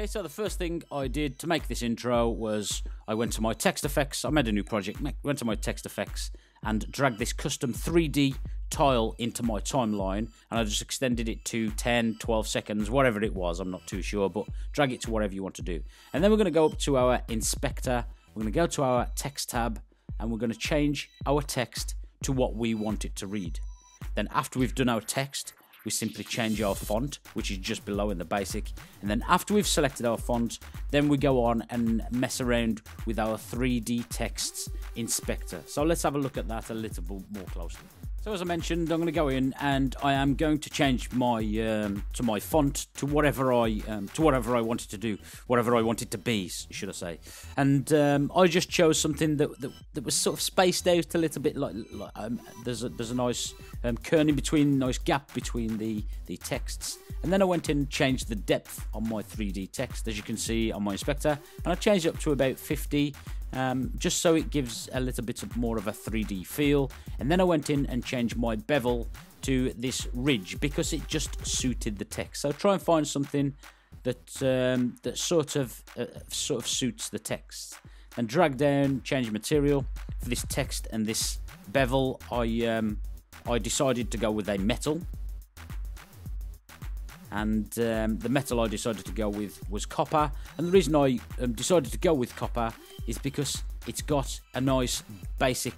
Okay, so the first thing I did to make this intro was I went to my text effects. I made a new project, went to my text effects and dragged this custom 3D title into my timeline and I just extended it to 10, 12 seconds, whatever it was, I'm not too sure, but drag it to whatever you want to do. And then we're going to go up to our inspector, we're going to go to our text tab and we're going to change our text to what we want it to read. Then after we've done our text, we simply change our font, which is just below in the basic. And then after we've selected our font, then we go on and mess around with our 3D texts inspector. So let's have a look at that a little bit more closely. So as I mentioned, I'm going to go in and I am going to change my um, to my font to whatever I um, to whatever I wanted to do, whatever I wanted to be, should I say? And um, I just chose something that, that, that was sort of spaced out a little bit. Like, like um, there's a there's a nice um, kerning between, nice gap between the the texts. And then I went in and changed the depth on my 3D text, as you can see on my inspector, and I changed it up to about 50 um, just so it gives a little bit more of a 3D feel. And then I went in and changed my bevel to this ridge because it just suited the text. So try and find something that um, that sort of uh, sort of suits the text. And drag down, change material for this text and this bevel. I um, I decided to go with a metal and um, the metal I decided to go with was copper. And the reason I um, decided to go with copper is because it's got a nice basic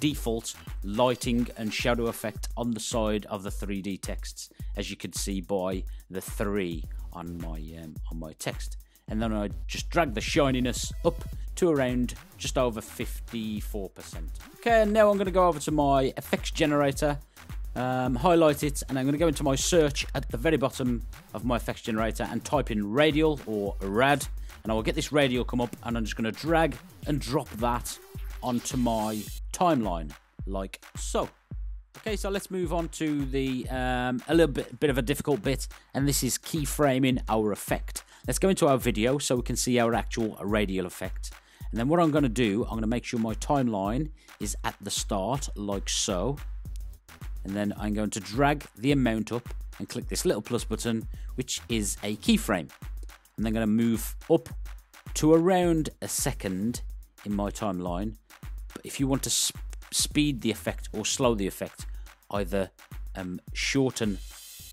default lighting and shadow effect on the side of the 3D texts, as you can see by the three on my um, on my text. And then I just drag the shininess up to around just over 54%. Okay, now I'm going to go over to my effects generator um, highlight it, and I'm going to go into my search at the very bottom of my effects generator and type in radial or rad, and I will get this radial come up, and I'm just going to drag and drop that onto my timeline, like so. Okay, so let's move on to the um, a little bit, bit of a difficult bit, and this is keyframing our effect. Let's go into our video so we can see our actual radial effect. And then what I'm going to do, I'm going to make sure my timeline is at the start, like so and then I'm going to drag the amount up and click this little plus button, which is a keyframe. And then going to move up to around a second in my timeline. But if you want to sp speed the effect or slow the effect, either um, shorten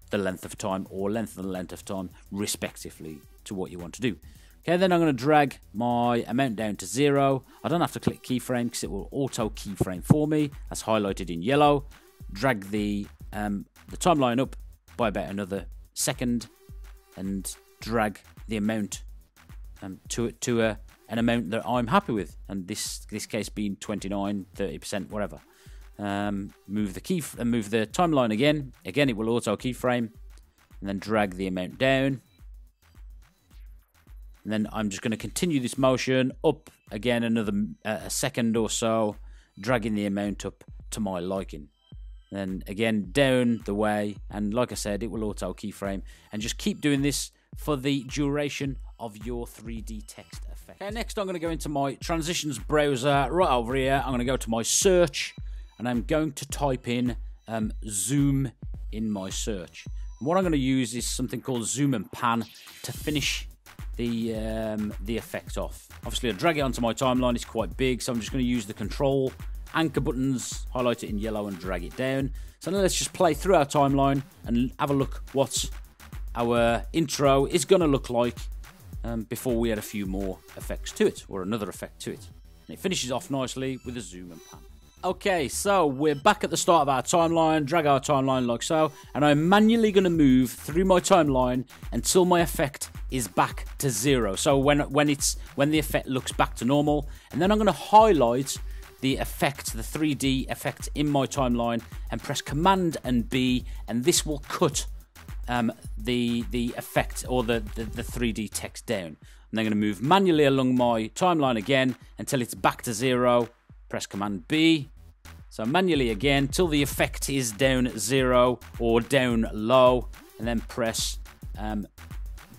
the length of time or lengthen the length of time, respectively, to what you want to do. Okay, then I'm going to drag my amount down to zero. I don't have to click keyframe because it will auto keyframe for me. That's highlighted in yellow drag the um, the timeline up by about another second and drag the amount um, to it to a an amount that I'm happy with, and this this case being 29, 30 percent, whatever. Um, move the key and uh, move the timeline again. Again, it will auto keyframe, and then drag the amount down. And then I'm just going to continue this motion up again another uh, a second or so, dragging the amount up to my liking. Then again, down the way, and like I said, it will auto keyframe. And just keep doing this for the duration of your 3D text effect. Okay, next I'm going to go into my transitions browser right over here. I'm going to go to my search, and I'm going to type in um, zoom in my search. And what I'm going to use is something called zoom and pan to finish the um, the effect off. Obviously, I drag it onto my timeline. It's quite big, so I'm just going to use the control anchor buttons, highlight it in yellow and drag it down. So now let's just play through our timeline and have a look what our intro is going to look like um, before we add a few more effects to it, or another effect to it. And it finishes off nicely with a zoom and pan. Okay, so we're back at the start of our timeline, drag our timeline like so, and I'm manually going to move through my timeline until my effect is back to zero. So when when it's when the effect looks back to normal, and then I'm going to highlight the effect, the 3D effect in my timeline and press Command and B, and this will cut um, the the effect or the, the, the 3D text down. And I'm then going to move manually along my timeline again until it's back to zero. Press Command B. So manually again till the effect is down zero or down low, and then press um,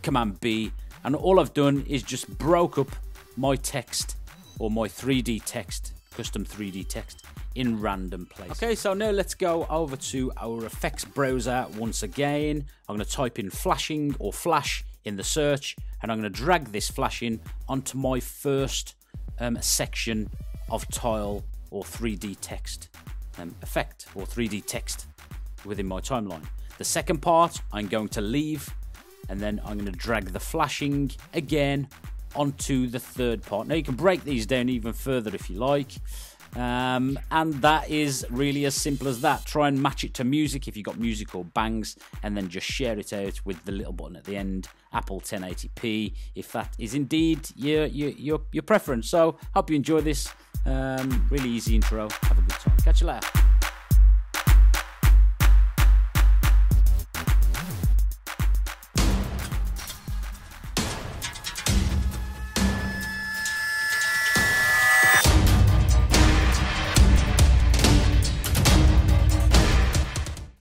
Command B. And all I've done is just broke up my text or my 3D text custom 3D text in random places. Okay, so now let's go over to our effects browser once again. I'm going to type in flashing or flash in the search and I'm going to drag this flashing onto my first um, section of title or 3D text um, effect or 3D text within my timeline. The second part I'm going to leave and then I'm going to drag the flashing again onto the third part. Now you can break these down even further if you like. Um, and that is really as simple as that. Try and match it to music if you've got musical bangs, and then just share it out with the little button at the end, Apple 1080p, if that is indeed your your your, your preference. So hope you enjoy this. Um, really easy intro. Have a good time. Catch you later.